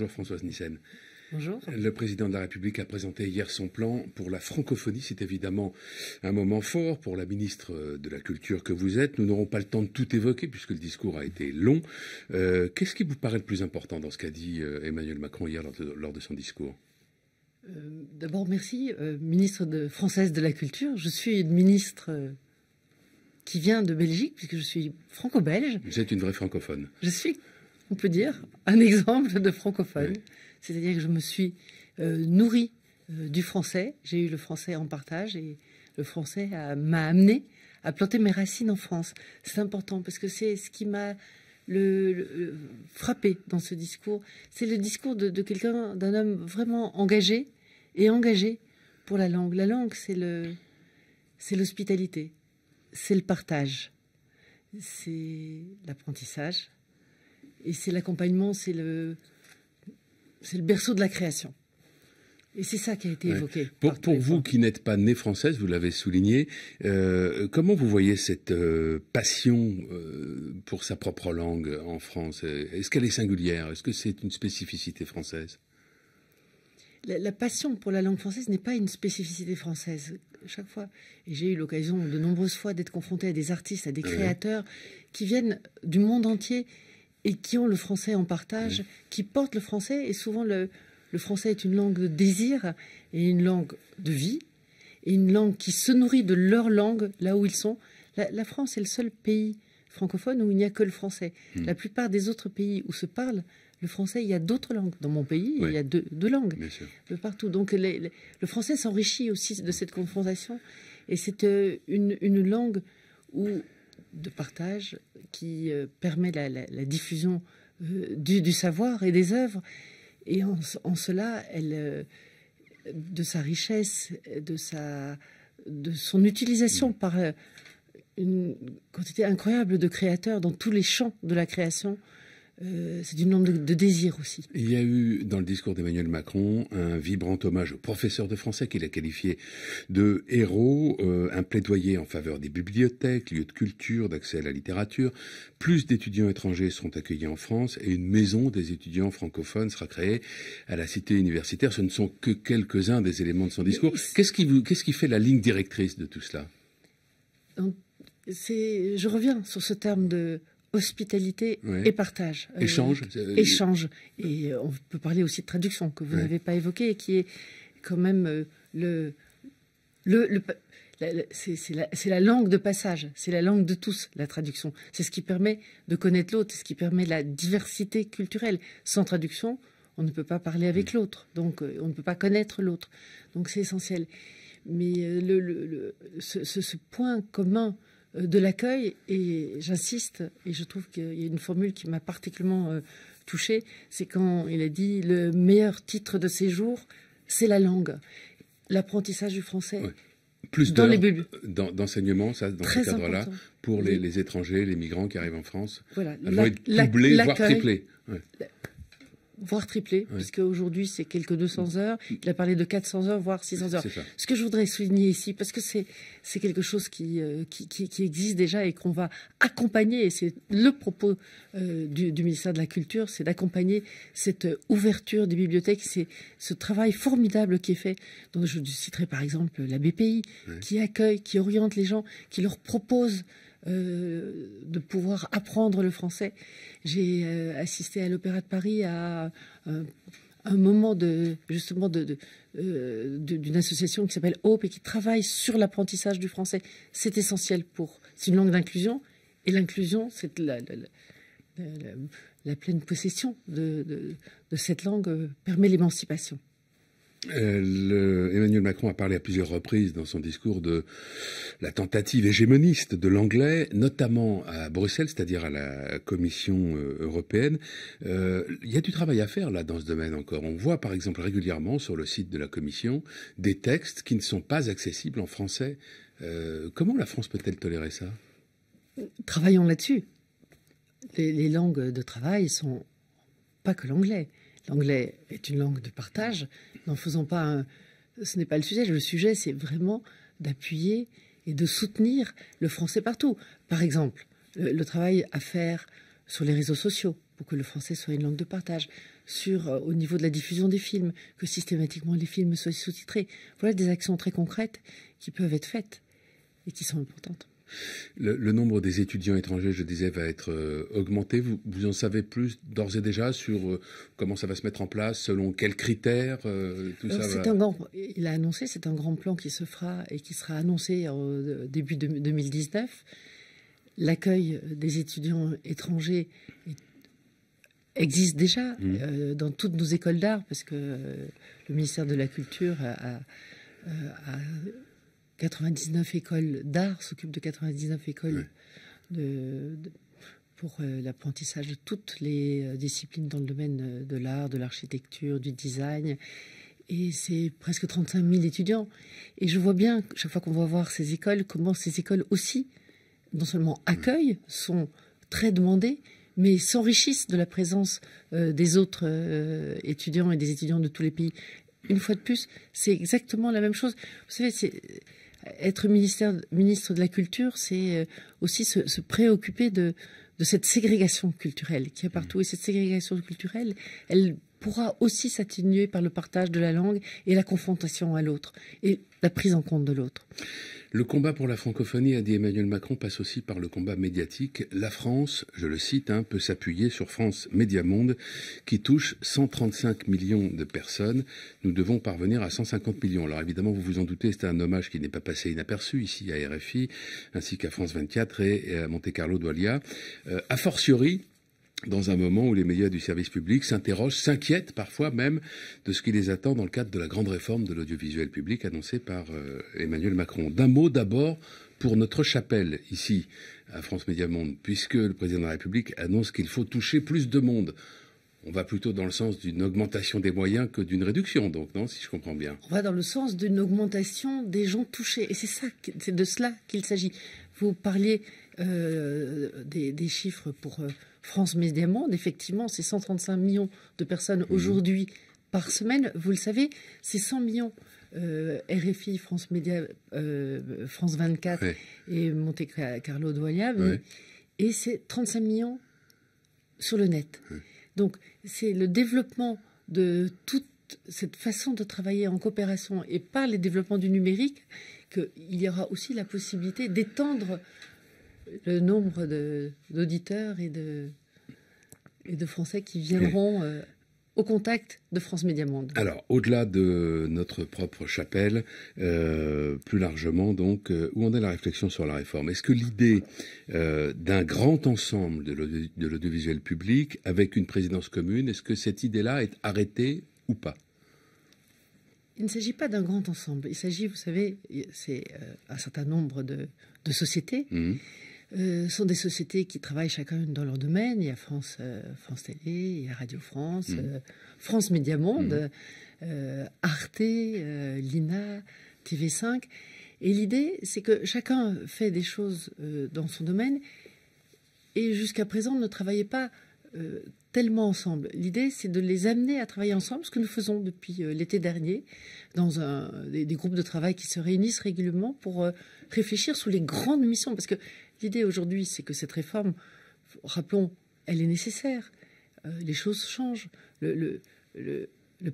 Bonjour Françoise Nissen. Bonjour. Le président de la République a présenté hier son plan pour la francophonie. C'est évidemment un moment fort pour la ministre de la Culture que vous êtes. Nous n'aurons pas le temps de tout évoquer puisque le discours a été long. Euh, qu'est-ce qui vous paraît le plus important dans ce qu'a dit euh, Emmanuel Macron hier lors de, son discours? Euh, D'abord, merci, ministre de, française de la Culture. Je suis une ministre qui vient de Belgique puisque je suis franco-belge. Vous êtes une vraie francophone. Je suis on peut dire, un exemple de francophone. C'est-à-dire que je me suis euh, nourrie euh, du français. J'ai eu le français en partage et le français m'a amené à planter mes racines en France. C'est important parce que c'est ce qui m'a le, frappé dans ce discours. C'est le discours de, de quelqu'un, d'un homme vraiment engagé et engagé pour la langue. La langue, c'est le, c'est l'hospitalité, c'est le partage, c'est l'apprentissage, et c'est l'accompagnement, c'est le, c'est le berceau de la création. Et c'est ça qui a été évoqué. Pour, pour vous qui n'êtes pas née française, vous l'avez souligné, euh, comment vous voyez cette euh, passion euh, pour sa propre langue en France? Est-ce qu'elle est singulière? Est-ce que c'est une spécificité française? La, la, passion pour la langue française n'est pas une spécificité française. Chaque fois, et j'ai eu l'occasion de nombreuses fois d'être confronté à des artistes, à des créateurs qui viennent du monde entier et qui ont le français en partage, qui portent le français. Et souvent, le, français est une langue de désir et une langue de vie, et une langue qui se nourrit de leur langue là où ils sont. La, France est le seul pays francophone où il n'y a que le français. Hmm. La plupart des autres pays où se parle le français, il y a d'autres langues. Dans mon pays, il y a deux, langues de partout. Donc le français s'enrichit aussi de cette confrontation. Et c'est euh, une, une langue où de partage qui euh, permet la, diffusion euh, du, savoir et des œuvres. Et en, cela, elle, euh, de sa richesse, de, sa, de son utilisation par une quantité incroyable de créateurs dans tous les champs de la création, euh, c'est une langue de, désir aussi. Il y a eu dans le discours d'Emmanuel Macron un vibrant hommage au professeur de français qu'il a qualifié de héros, euh, un plaidoyer en faveur des bibliothèques, lieux de culture, d'accès à la littérature. Plus d'étudiants étrangers seront accueillis en France et une maison des étudiants francophones sera créée à la cité universitaire. Ce ne sont que quelques-uns des éléments de son discours. Qu'est-ce qui, qu'est-ce qui fait la ligne directrice de tout cela? Je reviens sur ce terme de hospitalité et partage. Euh, échange. échange. Et euh, on peut parler aussi de traduction que vous n'avez pas évoqué, qui est quand même euh, le, le, c'est la, la, langue de passage, c'est la langue de tous, la traduction. C'est ce qui permet de connaître l'autre, c'est ce qui permet la diversité culturelle. Sans traduction, on ne peut pas parler avec l'autre, donc on ne peut pas connaître l'autre. Donc c'est essentiel. Mais le, ce, ce, point commun euh, de l'accueil et j'insiste et je trouve qu'il y a une formule qui m'a particulièrement euh, touchée, c'est quand il a dit le meilleur titre de séjour, c'est la langue, l'apprentissage du français. Plus dans les d'enseignement, ça, dans ce cadre-là, pour les, étrangers, les migrants qui arrivent en France. Voilà, la, être doublé, voire triplé voire triplé, puisque aujourd'hui c'est quelques 200 heures. Il a parlé de 400 heures, voire 600 heures. Ce que je voudrais souligner ici, parce que c'est quelque chose qui, euh, qui, qui, existe déjà et qu'on va accompagner, et c'est le propos euh, du, du, ministère de la Culture, c'est d'accompagner cette ouverture des bibliothèques, c'est ce travail formidable qui est fait. Donc je citerai par exemple la BPI, qui accueille, qui oriente les gens, qui leur propose euh, de pouvoir apprendre le français. J'ai euh, assisté à l'Opéra de Paris à euh, un moment de justement d'une association qui s'appelle Hope et qui travaille sur l'apprentissage du français. C'est essentiel pour. C'est une langue d'inclusion et l'inclusion, c'est la, pleine possession de cette langue permet l'émancipation. Euh, Emmanuel Macron a parlé à plusieurs reprises dans son discours de la tentative hégémoniste de l'anglais, notamment à Bruxelles, c'est-à-dire à la Commission euh, européenne. Euh, il y a du travail à faire là dans ce domaine encore. On voit par exemple régulièrement sur le site de la Commission des textes qui ne sont pas accessibles en français. comment la France peut-elle tolérer ça? Travaillons là-dessus. Les, les langues de travail sont pas que l'anglais. L'anglais est une langue de partage. N'en faisons pas un... Ce n'est pas le sujet. Le sujet, c'est vraiment d'appuyer et de soutenir le français partout. Par exemple, le, travail à faire sur les réseaux sociaux pour que le français soit une langue de partage, sur, euh, au niveau de la diffusion des films, que systématiquement les films soient sous-titrés. Voilà des actions très concrètes qui peuvent être faites et qui sont importantes. Le, nombre des étudiants étrangers, je disais, va être euh, augmenté. Vous, en savez plus d'ores et déjà sur euh, comment ça va se mettre en place, selon quels critères euh, tout ça un grand, Il a annoncé, c'est un grand plan qui se fera et qui sera annoncé au début de 2019. L'accueil des étudiants étrangers existe déjà mmh. dans toutes nos écoles d'art, parce que le ministère de la Culture a 99 écoles d'art s'occupent de 99 écoles pour euh, l'apprentissage de toutes les euh, disciplines dans le domaine euh, de l'art, de l'architecture, du design. Et c'est presque 35 000 étudiants. Et je vois bien, chaque fois qu'on va voir ces écoles, comment ces écoles aussi, non seulement accueillent, sont très demandées, mais s'enrichissent de la présence des autres étudiants et des étudiants de tous les pays. Une fois de plus, c'est exactement la même chose. Vous savez, c'est être ministère, ministre de la Culture, c'est euh, aussi se, préoccuper de, de, cette ségrégation culturelle qui est partout. Et cette ségrégation culturelle, elle pourra aussi s'atténuer par le partage de la langue et la confrontation à l'autre et la prise en compte de l'autre. Le combat pour la francophonie, a dit Emmanuel Macron, passe aussi par le combat médiatique. La France, je le cite, hein, peut s'appuyer sur France Média Monde, qui touche 135 millions de personnes. Nous devons parvenir à 150 millions. Alors évidemment, vous vous en doutez, c'est un hommage qui n'est pas passé inaperçu ici à RFI, ainsi qu'à France 24 et à Monte Carlo d'Oalia. Euh, a fortiori, dans un moment où les médias du service public s'interrogent, s'inquiètent parfois même de ce qui les attend dans le cadre de la grande réforme de l'audiovisuel public annoncée par euh, Emmanuel Macron. D'un mot d'abord pour notre chapelle ici à France Média Monde, puisque le président de la République annonce qu'il faut toucher plus de monde. On va plutôt dans le sens d'une augmentation des moyens que d'une réduction, donc, non, si je comprends bien. On va dans le sens d'une augmentation des gens touchés. Et c'est ça, c'est de cela qu'il s'agit. Vous parliez euh, des, chiffres pour euh, France Média Monde, effectivement, c'est 135 millions de personnes mmh. aujourd'hui par semaine. Vous le savez, c'est 100 millions euh, RFI, France Média, euh, France 24 et Monte Carlo Doualia, et c'est 35 millions sur le net. Donc, c'est le développement de toute cette façon de travailler en coopération et par les développements du numérique qu'il y aura aussi la possibilité d'étendre le nombre d'auditeurs et de, et de Français qui viendront euh, au contact de France Média Monde. Alors, au-delà de notre propre chapelle, euh, plus largement, donc, euh, où en est la réflexion sur la réforme? Est-ce que l'idée d'un grand ensemble de l'audiovisuel public avec une présidence commune, est-ce que cette idée-là est arrêtée ou pas? Il ne s'agit pas d'un grand ensemble. Il s'agit, vous savez, c'est un certain nombre de, sociétés. Mmh. Euh, sont des sociétés qui travaillent chacun dans leur domaine. Il y a France, euh, France Télé, il y a Radio France, mmh. euh, France Média Monde, mmh. Arte, Lina, TV5. Et l'idée, c'est que chacun fait des choses dans son domaine et jusqu'à présent ne travaillait pas tellement ensemble. L'idée, c'est de les amener à travailler ensemble, ce que nous faisons depuis l'été dernier, dans des, groupes de travail qui se réunissent régulièrement pour réfléchir sur les grandes missions. Parce que L'idée aujourd'hui, c'est que cette réforme, rappelons, elle est nécessaire. Euh, les choses changent. Le,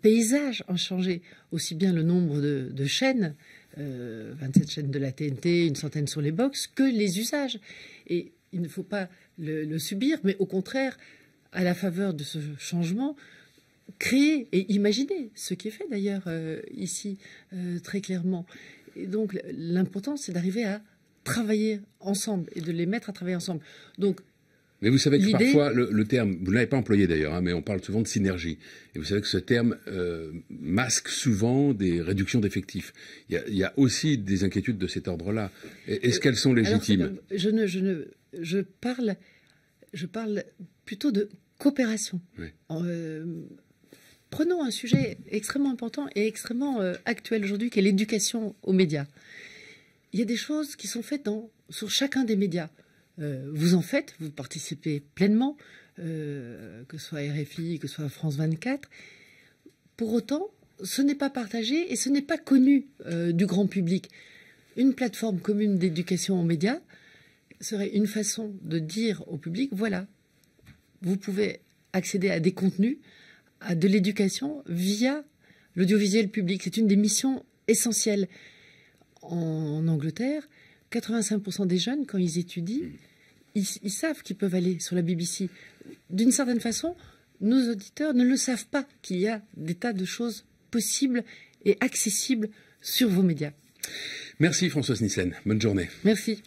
paysage a changé. Aussi bien le nombre de, chaînes, 27 euh, chaînes de la TNT, une centaine sur les box, que les usages. Et il ne faut pas le, subir, mais au contraire, à la faveur de ce changement, créer et imaginer, ce qui est fait d'ailleurs euh, ici très clairement. Et donc l'important, c'est d'arriver à travailler ensemble et de les mettre à travailler ensemble. Donc, mais vous savez que parfois, le, terme, vous ne l'avez pas employé d'ailleurs, hein, mais on parle souvent de synergie. Et vous savez que ce terme euh, masque souvent des réductions d'effectifs. Il, il, y a aussi des inquiétudes de cet ordre-là. Est-ce qu'elles sont légitimes? je, ne, je, ne, je, parle, je parle plutôt de coopération. Euh, prenons un sujet extrêmement important et extrêmement euh, actuel aujourd'hui, qui est l'éducation aux médias il y a des choses qui sont faites dans, sur chacun des médias. Euh, vous en faites, vous participez pleinement, que ce soit RFI, que ce soit France 24. Pour autant, ce n'est pas partagé et ce n'est pas connu du grand public. Une plateforme commune d'éducation aux médias serait une façon de dire au public, voilà, vous pouvez accéder à des contenus à de l'éducation via l'audiovisuel public. C'est une des missions essentielles. En, Angleterre, 85% des jeunes, quand ils étudient, ils, savent qu'ils peuvent aller sur la BBC. D'une certaine façon, nos auditeurs ne le savent pas qu'il y a des tas de choses possibles et accessibles sur vos médias. Merci Françoise Nissen. Bonne journée. Merci.